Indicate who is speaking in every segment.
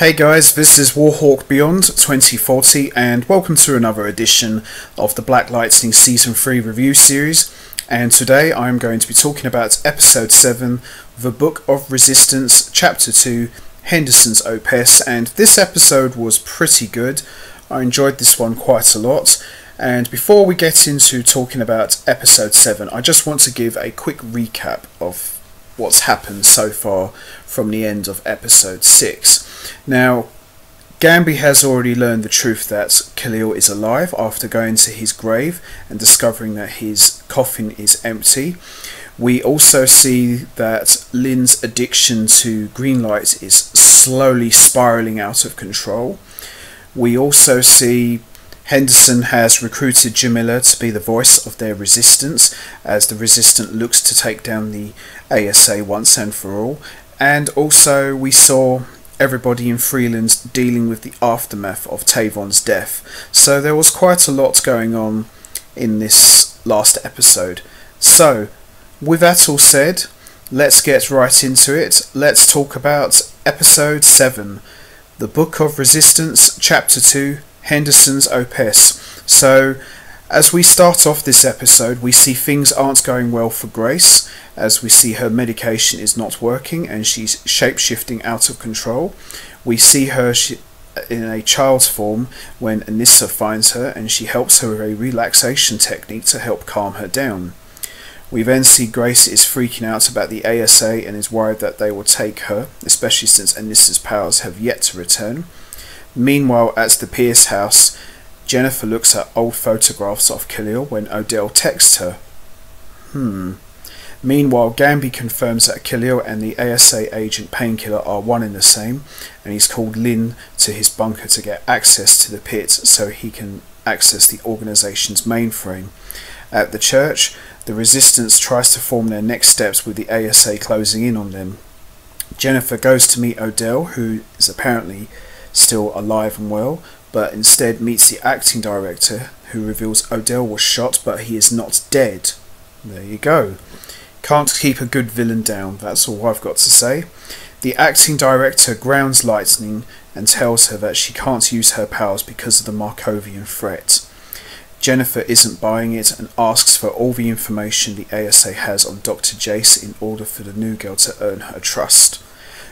Speaker 1: Hey guys, this is Warhawk Beyond 2040 and welcome to another edition of the Black Lightning Season 3 review series and today I'm going to be talking about Episode 7, The Book of Resistance, Chapter 2, Henderson's Opus and this episode was pretty good. I enjoyed this one quite a lot and before we get into talking about Episode 7 I just want to give a quick recap of what's happened so far from the end of episode 6. Now, Gambi has already learned the truth that Khalil is alive after going to his grave and discovering that his coffin is empty. We also see that Lynn's addiction to green light is slowly spiraling out of control. We also see Henderson has recruited Jamila to be the voice of their resistance as the resistance looks to take down the ASA once and for all. And also, we saw everybody in Freeland's dealing with the aftermath of Tavon's death. So there was quite a lot going on in this last episode. So, with that all said, let's get right into it. Let's talk about episode 7 The Book of Resistance, Chapter 2 Henderson's Opus. So, as we start off this episode, we see things aren't going well for Grace, as we see her medication is not working and she's shape shifting out of control. We see her in a child's form when Anissa finds her and she helps her with a relaxation technique to help calm her down. We then see Grace is freaking out about the ASA and is worried that they will take her, especially since Anissa's powers have yet to return. Meanwhile, at the Pierce house, Jennifer looks at old photographs of Khalil when Odell texts her. Hmm. Meanwhile, Gambi confirms that Khalil and the ASA agent Painkiller are one and the same, and he's called Lynn to his bunker to get access to the pit so he can access the organization's mainframe. At the church, the resistance tries to form their next steps with the ASA closing in on them. Jennifer goes to meet Odell, who is apparently still alive and well, but instead meets the acting director who reveals Odell was shot but he is not dead. There you go. Can't keep a good villain down, that's all I've got to say. The acting director grounds Lightning and tells her that she can't use her powers because of the Markovian threat. Jennifer isn't buying it and asks for all the information the ASA has on Dr. Jace in order for the new girl to earn her trust.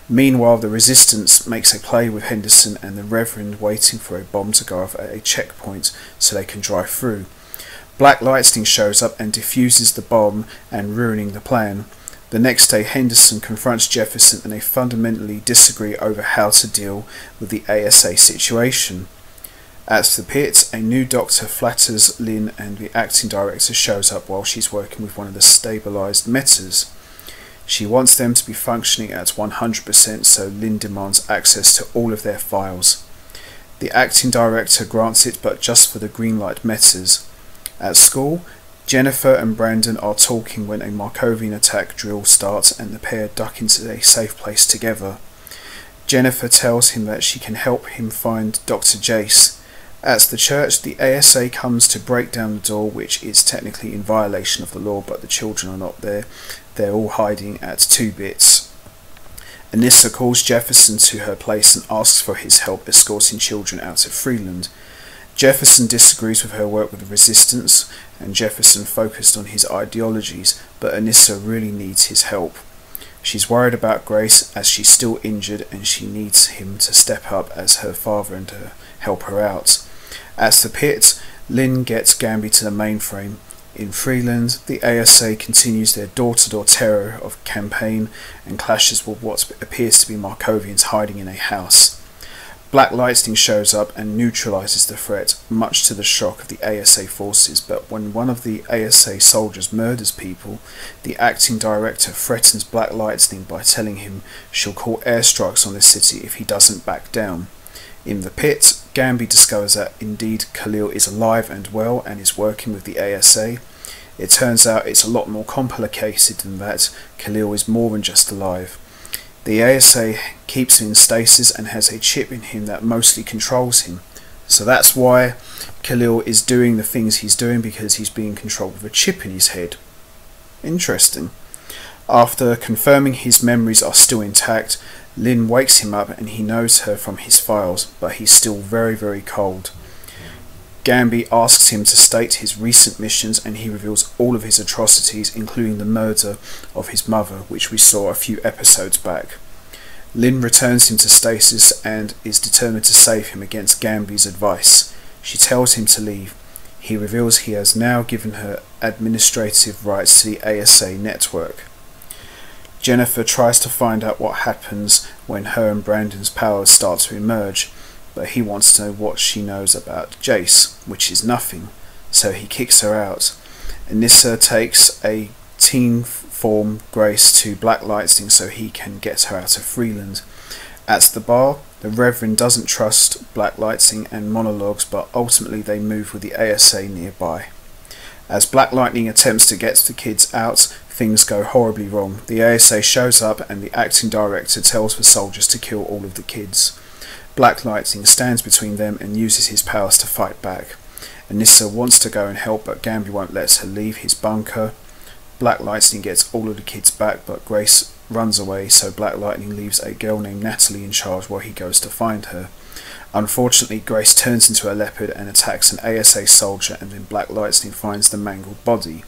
Speaker 1: Meanwhile, the resistance makes a play with Henderson and the Reverend waiting for a bomb to go off at a checkpoint so they can drive through. Black Lightning shows up and defuses the bomb and ruining the plan. The next day, Henderson confronts Jefferson and they fundamentally disagree over how to deal with the ASA situation. At the pit, a new doctor flatters Lynn and the acting director shows up while she's working with one of the stabilized metas. She wants them to be functioning at 100% so Lynn demands access to all of their files. The acting director grants it but just for the green light metas. At school, Jennifer and Brandon are talking when a Markovian attack drill starts and the pair duck into a safe place together. Jennifer tells him that she can help him find Dr. Jace. At the church, the ASA comes to break down the door, which is technically in violation of the law, but the children are not there, they're all hiding at two bits. Anissa calls Jefferson to her place and asks for his help escorting children out of Freeland. Jefferson disagrees with her work with the resistance, and Jefferson focused on his ideologies, but Anissa really needs his help. She's worried about Grace as she's still injured and she needs him to step up as her father and to help her out. At the pit, Lynn gets Gambi to the mainframe. In Freeland, the ASA continues their door-to-door terror of campaign and clashes with what appears to be Markovians hiding in a house. Black Lightning shows up and neutralizes the threat, much to the shock of the ASA forces, but when one of the ASA soldiers murders people, the acting director threatens Black Lightning by telling him she'll call airstrikes on the city if he doesn't back down. In the pit, Gambi discovers that indeed Khalil is alive and well and is working with the ASA. It turns out it's a lot more complicated than that. Khalil is more than just alive. The ASA keeps him in stasis and has a chip in him that mostly controls him. So that's why Khalil is doing the things he's doing because he's being controlled with a chip in his head. Interesting. After confirming his memories are still intact, Lynn wakes him up and he knows her from his files, but he's still very, very cold. Gambi asks him to state his recent missions and he reveals all of his atrocities, including the murder of his mother, which we saw a few episodes back. Lynn returns him to stasis and is determined to save him against Gambi's advice. She tells him to leave. He reveals he has now given her administrative rights to the ASA network. Jennifer tries to find out what happens when her and Brandon's powers start to emerge, but he wants to know what she knows about Jace, which is nothing, so he kicks her out. Anissa takes a teen form Grace to Black Lightning so he can get her out of Freeland. At the bar, the Reverend doesn't trust Black Lightning and monologues, but ultimately they move with the ASA nearby. As Black Lightning attempts to get the kids out, things go horribly wrong. The ASA shows up and the acting director tells the soldiers to kill all of the kids. Black Lightning stands between them and uses his powers to fight back. Anissa wants to go and help but Gambi won't let her leave his bunker. Black Lightning gets all of the kids back but Grace runs away so Black Lightning leaves a girl named Natalie in charge while he goes to find her. Unfortunately, Grace turns into a leopard and attacks an ASA soldier, and then Black Lightning finds the mangled body.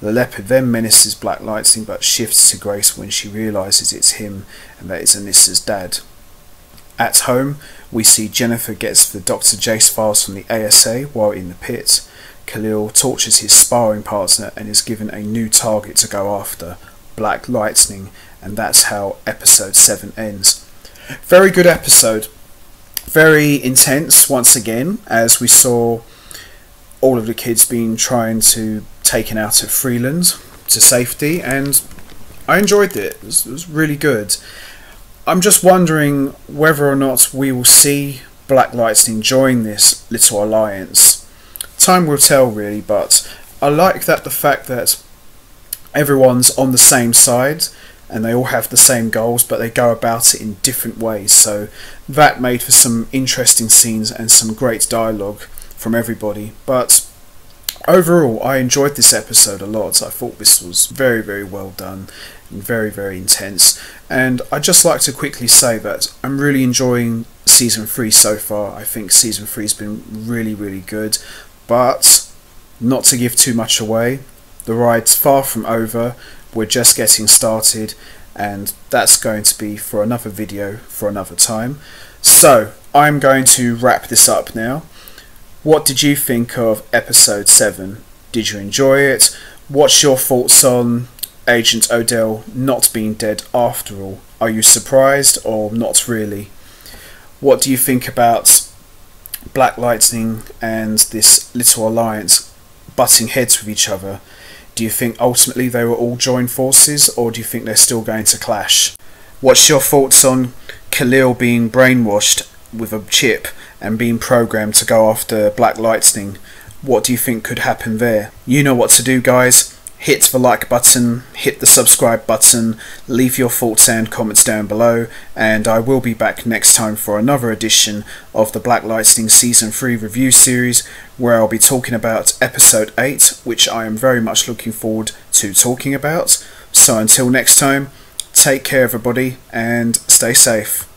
Speaker 1: The leopard then menaces Black Lightning but shifts to Grace when she realises it's him and that it's Anissa's dad. At home, we see Jennifer gets the Dr. Jace files from the ASA while in the pit. Khalil tortures his sparring partner and is given a new target to go after, Black Lightning, and that's how episode 7 ends. Very good episode very intense once again, as we saw all of the kids being trying to taken out of Freeland to safety, and I enjoyed it. It was, it was really good. I'm just wondering whether or not we will see Black Lightning join this little alliance. Time will tell, really, but I like that the fact that everyone's on the same side and they all have the same goals, but they go about it in different ways. So that made for some interesting scenes and some great dialogue from everybody. But overall, I enjoyed this episode a lot. I thought this was very, very well done very, very intense. And I'd just like to quickly say that I'm really enjoying season three so far. I think season three has been really, really good. But not to give too much away, the ride's far from over we're just getting started and that's going to be for another video for another time. So I'm going to wrap this up now. What did you think of episode 7? Did you enjoy it? What's your thoughts on Agent Odell not being dead after all? Are you surprised or not really? What do you think about Black Lightning and this little alliance butting heads with each other? Do you think ultimately they will all join forces, or do you think they're still going to clash? What's your thoughts on Khalil being brainwashed with a chip and being programmed to go after Black Lightning? What do you think could happen there? You know what to do, guys hit the like button, hit the subscribe button, leave your thoughts and comments down below, and I will be back next time for another edition of the Black Lightning Season 3 review series, where I'll be talking about Episode 8, which I am very much looking forward to talking about. So until next time, take care everybody, and stay safe.